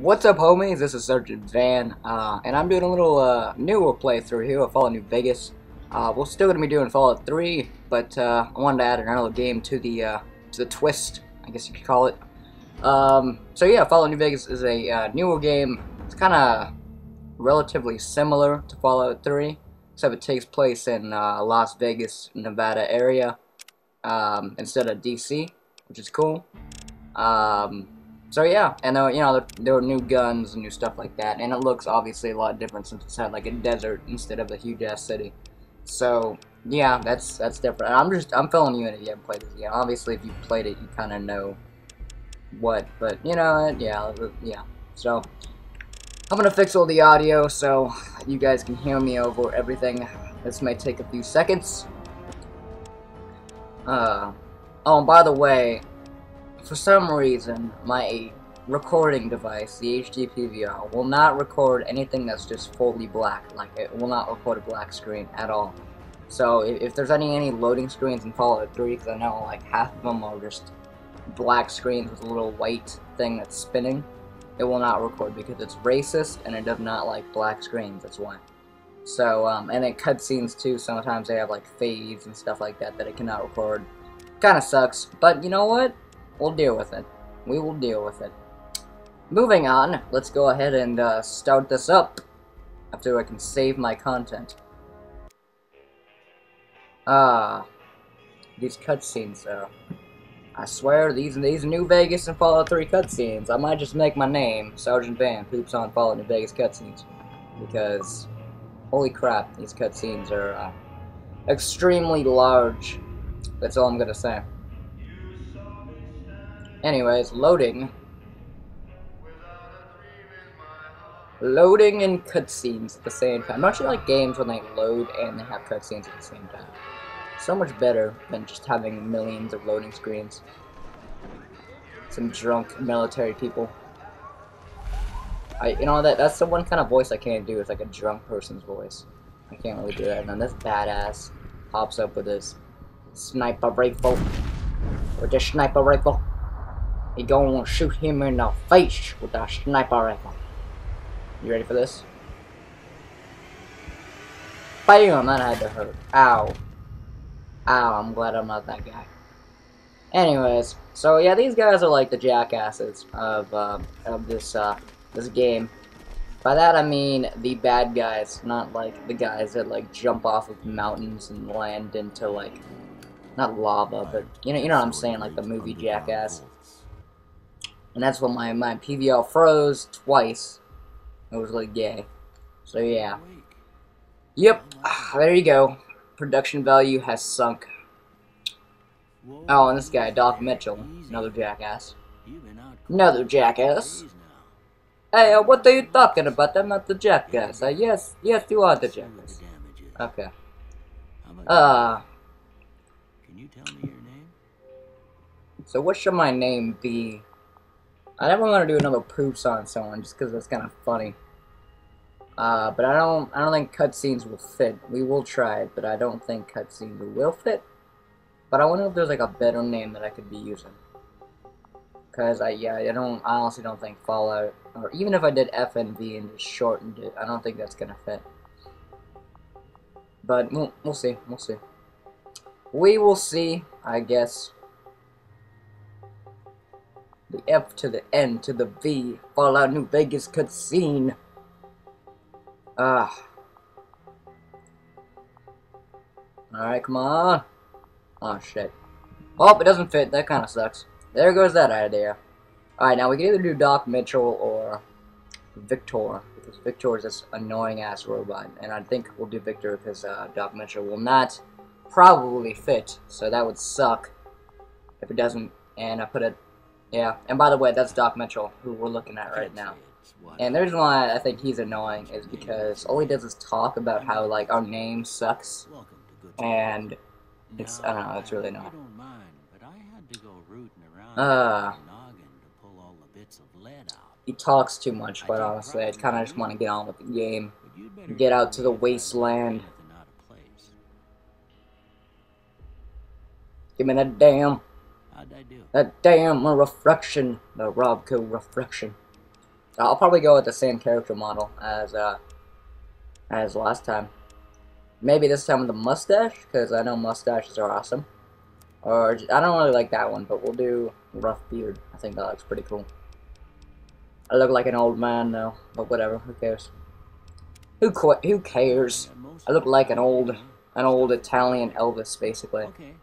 What's up, homies? This is Sergeant Vann, uh, and I'm doing a little uh, newer playthrough here of Fallout New Vegas. Uh, we're still gonna be doing Fallout 3, but uh, I wanted to add another game to the uh, to the twist, I guess you could call it. Um, so yeah, Fallout New Vegas is a uh, newer game. It's kind of relatively similar to Fallout 3, except it takes place in Las Vegas, Nevada area um, instead of DC, which is cool. Um, so yeah, and uh, you know there, there were new guns and new stuff like that, and it looks obviously a lot different since it's had like a desert instead of a huge ass city. So yeah, that's that's different. I'm just I'm filling you in if you haven't played this yet. Obviously, if you played it, you kind of know what, but you know, yeah, yeah. So I'm gonna fix all the audio so you guys can hear me over everything. This may take a few seconds. Uh, oh, and by the way, for some reason, my recording device, the HD PVR, will not record anything that's just fully black. Like, it will not record a black screen at all. So, if, if there's any any loading screens in Fallout 3, because I know, like, half of them are just black screens with a little white thing that's spinning, it will not record because it's racist and it does not like black screens, that's why. So, um, and then cutscenes too, sometimes they have like fades and stuff like that that it cannot record. Kinda sucks, but you know what? We'll deal with it. We will deal with it. Moving on, let's go ahead and uh, start this up after I can save my content. Ah, these cutscenes though. I swear, these these New Vegas and Fallout 3 cutscenes, I might just make my name, Sergeant Vann, poops on Fallout New Vegas cutscenes. Because, holy crap, these cutscenes are uh, extremely large. That's all I'm gonna say. Anyways, loading. Loading and cutscenes at the same time. Don't you like games when they load and they have cutscenes at the same time? So much better than just having millions of loading screens. Some drunk military people. I, you know, that that's the one kind of voice I can't do. It's like a drunk person's voice. I can't really do that. And then this badass pops up with his sniper rifle. With the sniper rifle. He gonna shoot him in the face with a sniper rifle. You ready for this? Bam! That had to hurt. Ow. Ow, I'm glad I'm not that guy. Anyways, so yeah, these guys are like the jackasses of, uh, of this, uh, this game. By that I mean the bad guys, not like the guys that like jump off of mountains and land into like, not lava, but you know, you know what I'm saying, like the movie Jackass. And that's when my, my PVL froze twice. It was like gay. So yeah. Yep, there you go. Production value has sunk. Oh, and this guy, Doc Mitchell, another jackass. Another jackass. Hey, uh, what are you talking about? I'm not the jackass. Uh, yes, yes, you are the jackass. Okay. Uh. Can you tell me your name? So what should my name be? I never want to do another poops on someone just because that's kind of funny. Uh, but I don't, I don't think cutscenes will fit. We will try it, but I don't think cutscenes will fit. But I wonder if there's like a better name that I could be using. Cause I, yeah, I don't, I honestly don't think Fallout, or even if I did FNV and just shortened it, I don't think that's gonna fit. But we'll, we'll see, we'll see. We will see, I guess. The F to the N to the V. Fallout New Vegas cutscene. Ah. Alright, come on. Oh, shit. Oh, it doesn't fit. That kind of sucks. There goes that idea. Alright, now we can either do Doc Mitchell or Victor. Because Victor is this annoying-ass robot. And I think we'll do Victor because uh, Doc Mitchell will not probably fit. So that would suck if it doesn't. And I put it yeah, and by the way, that's Doc Mitchell, who we're looking at right now. And the reason why I think he's annoying is because all he does is talk about how, like, our name sucks. And it's, I don't know, it's really annoying. Uh, he talks too much, quite honestly. I kind of just want to get on with the game. Get out to the wasteland. Give me that damn How'd I do? That damn reflection, the Robco reflection. I'll probably go with the same character model as uh, as last time. Maybe this time with a mustache, because I know mustaches are awesome. Or, I don't really like that one, but we'll do rough beard. I think that looks pretty cool. I look like an old man now, but whatever, who cares? Who qu who cares? I look like an old, an old Italian Elvis, basically. Okay.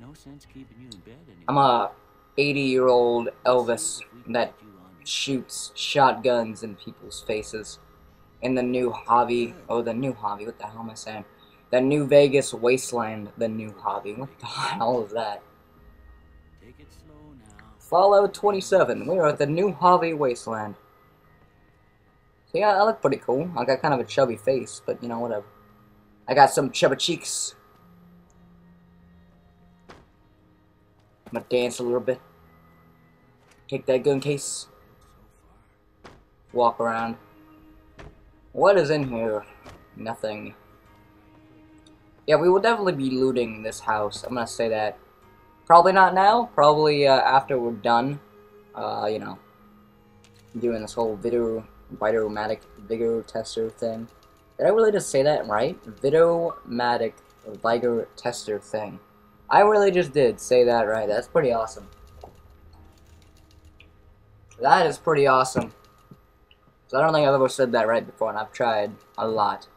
No sense keeping you in bed anymore. I'm a 80-year-old Elvis that shoots shotguns in people's faces in the new hobby. Oh, the new hobby. What the hell am I saying? The New Vegas Wasteland. The new hobby. What the hell is that? Take it slow now. Fallout 27. We are at the new hobby Wasteland. So yeah, I look pretty cool. I got kind of a chubby face, but you know, whatever. I got some chubby cheeks. I'm gonna dance a little bit. Take that gun case. Walk around. What is in here? Nothing. Yeah, we will definitely be looting this house. I'm gonna say that. Probably not now. Probably uh, after we're done. Uh, you know, doing this whole video, Vit-o-Matic Vigor Tester thing. Did I really just say that right? Vit-o-Matic Vigor Tester thing. I really just did say that right. That's pretty awesome. That is pretty awesome. So I don't think I've ever said that right before, and I've tried a lot.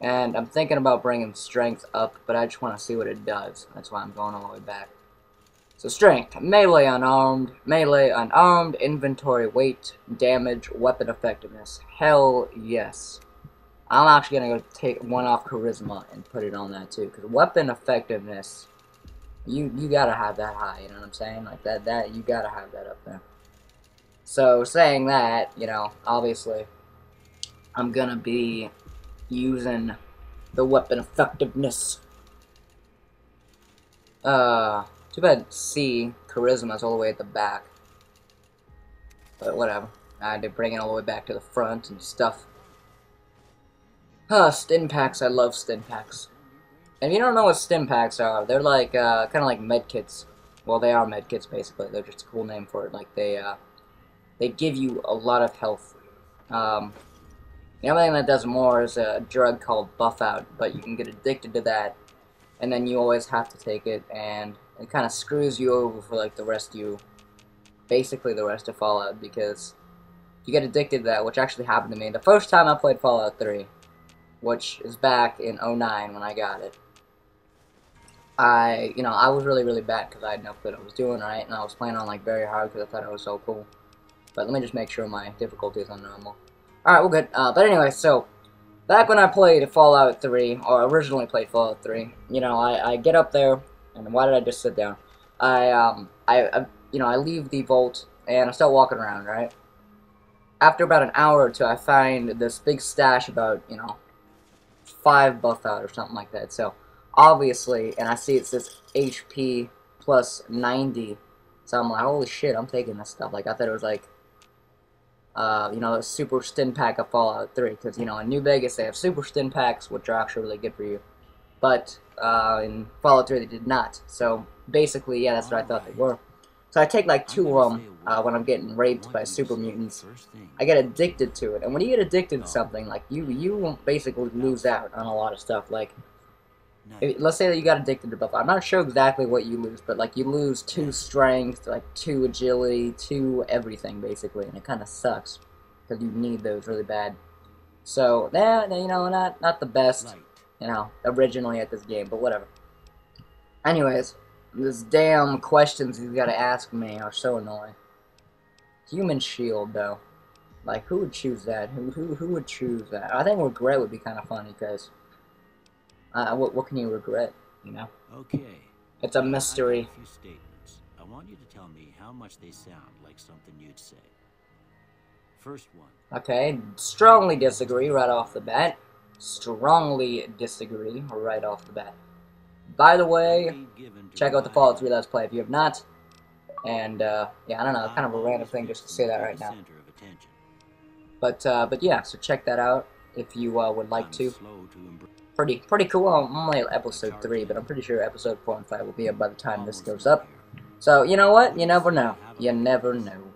And I'm thinking about bringing strength up, but I just want to see what it does. That's why I'm going all the way back. So strength, melee unarmed, melee unarmed, inventory weight, damage, weapon effectiveness. Hell yes. I'm actually gonna go take one off charisma and put it on that too, because weapon effectiveness, you you gotta have that high. You know what I'm saying? Like that that you gotta have that up there. So saying that, you know, obviously, I'm gonna be using the weapon effectiveness. Uh, too bad C, Charisma's all the way at the back. But whatever. I had to bring it all the way back to the front and stuff. Huh, Stimpaks, I love Stimpaks. And if you don't know what Stimpaks are, they're like, uh, kind of like med kits. Well, they are med kits, basically. They're just a cool name for it. Like, they, uh, they give you a lot of health. Um, the only thing that does more is a drug called Buffout, but you can get addicted to that, and then you always have to take it, and it kind of screws you over for like the rest of you, basically the rest of Fallout, because you get addicted to that, which actually happened to me the first time I played Fallout 3, which is back in 09 when I got it. I, you know, I was really, really bad because I had no clue what I was doing, right? And I was playing on like very hard because I thought it was so cool. But let me just make sure my difficulty is on normal. Alright, we're good. Uh, but anyway, so, back when I played Fallout 3, or originally played Fallout 3, you know, I, I get up there, and why did I just sit down? I, um, I, I, you know, I leave the vault, and I start walking around, right? After about an hour or two, I find this big stash about, you know, five Buffout or something like that. So, obviously, and I see it says HP plus 90. So I'm like, holy shit, I'm taking this stuff. Like, I thought it was like uh, you know, a super Stimpak of Fallout 3. Because, you know, in New Vegas they have super Stimpaks, which are actually really good for you. But uh, in Fallout 3 they did not. So basically, yeah, that's what I thought they were. So I take like two of them uh, when I'm getting raped by super mutants. I get addicted to it, and when you get addicted to something, like you, you basically lose out on a lot of stuff. Like if, let's say that you got addicted to buff. I'm not sure exactly what you lose, but like you lose two strength, like two agility, two everything basically, and it kind of sucks because you need those really bad. So yeah, you know, not not the best, you know, originally at this game, but whatever. Anyways, this damn questions you gotta ask me are so annoying. Human shield though, like who would choose that? Who who who would choose that? I think regret would be kind of funny because uh, what, what can you regret, you know? Okay. It's a mystery. I few statements. I want you to tell me how much they sound like something you'd say. First one. Okay, strongly disagree right off the bat. Strongly disagree right off the bat. By the way, check out the Fallout 3 Let's Play if you have not. And, uh, yeah, I don't know, kind of a random thing just to say that right now. But, uh, but yeah, so check that out if you, uh, would like to pretty pretty cool. I'm only at episode 3, but I'm pretty sure episode 4 and 5 will be up by the time this goes up. So, you know what? You never know. You never know.